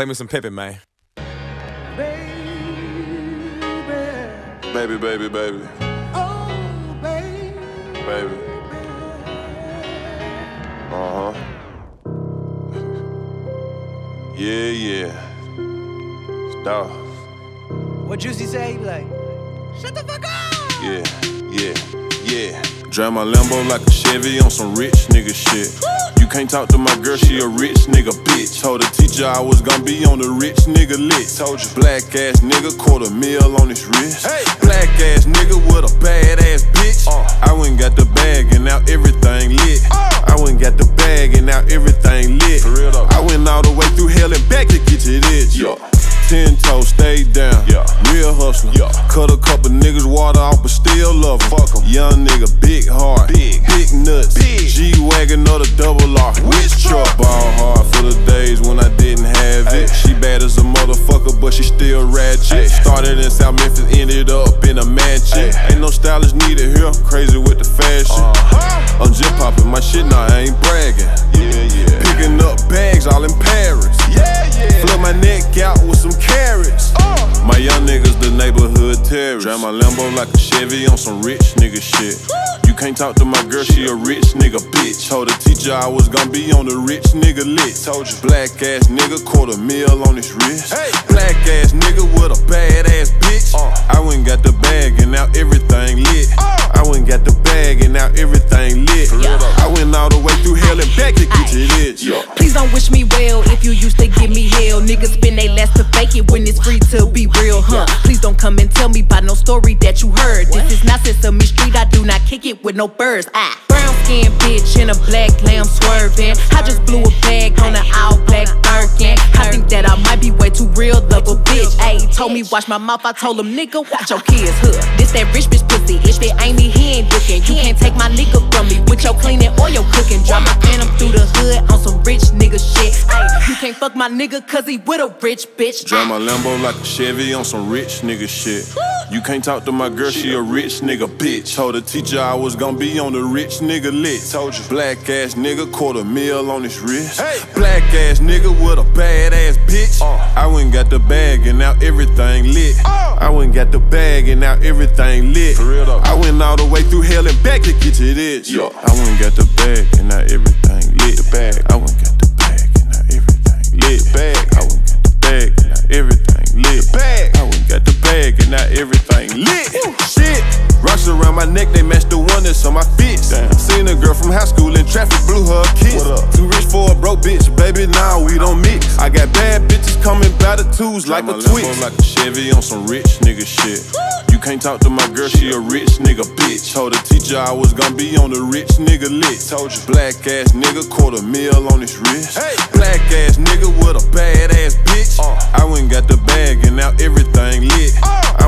Play me some Pippin, man. Baby, baby, baby. Oh, baby. Baby. Uh huh. yeah, yeah. Stuff. What Juicy say? He like, shut the fuck up! Yeah, yeah, yeah. Drive my Lambo like a Chevy on some rich nigga shit. You can't talk to my girl, she a rich nigga bitch. Told the teacher I was gonna be on the rich nigga lit. Told you black ass nigga quarter meal on his wrist. Hey. Black ass nigga with a bad ass bitch. Uh. I went and got the bag and now everything lit. Uh. I went and got the bag and now everything lit. For real though. I went all the way through hell and back to get to this. Yeah. Ten toes, stay down. Yeah. Real hustler. Yeah. Cut a couple niggas water off, but still love 'em. Fuck 'em. Young nigga, big heart. Big. Big nuts. Big. G Wagon the double R. Which truck? Ball hard for the days when I didn't have it. She bad as a motherfucker, but she still ratchet. Started in South Memphis, ended up in a mansion. Ain't no stylist needed here. Crazy with the fashion. Uh-huh. I'm just popping my shit now, I ain't bragging. Yeah, yeah. Picking up bags all in Paris. Yeah, yeah. Flip my neck out with some carats. Uh. My young niggas, the neighborhood terrorists. Drive my Lambo like a Chevy on some rich nigga shit. You can't talk to my girl, she a rich nigga bitch. Told the teacher I was gonna be on the rich nigga lit. Told you, black ass nigga, quarter meal on his wrist. Hey. Black ass nigga with a bad ass bitch. Uh. I went and got the bag and now everything lit. Uh. I went and got the bag and now everything lit. Yeah. I went all the way through hell and back to get to this. Yeah. Please don't wish me well if you used to give me hell. Niggas spend they last to fake it when it's free to be real, huh? Please don't come and tell me about no story that you heard. This is not Sesame Street, I do not kick it with no birds. Ah. Brown skin bitch in a black lamb swerving. I just blew a bag on an all black Birkin. I think that I might be way too real of a bitch. Ayy, told me watch my mouth, I told him nigga, watch your kids, huh? This that rich bitch pussy. If it ain't me, he ain't looking. You can't take my nigga from me with your cleaning or your cooking. Drive my phantom through the hood on some rich can't fuck my nigga cause he with a rich bitch. Drive my Lambo like a Chevy on some rich nigga shit. You can't talk to my girl, she a rich nigga bitch. Told the teacher I was gonna be on the rich nigga lit. Told you, black ass nigga, quarter meal on his wrist. Hey. Black ass nigga with a bad ass bitch. Uh. I went and got the bag and now everything lit. Uh. I went and got the bag and now everything lit. For real though. I went all the way through hell and back to get to this. Yeah. I went and got the bag and now everything lit. The bag. Match the one that's on my fist. Seen a girl from high school in traffic, blew her a kiss. Too rich for a broke bitch, baby, now we don't mix. I got bad bitches coming by the twos like a twitch. like a Chevy on some rich nigga shit. You can't talk to my girl, she a rich nigga bitch. Told the teacher I was gonna be on the rich nigga lit. Told you, black ass nigga, quarter meal on his wrist. Black ass nigga with a bad ass bitch. Uh. I went got the bag and now everything lit. I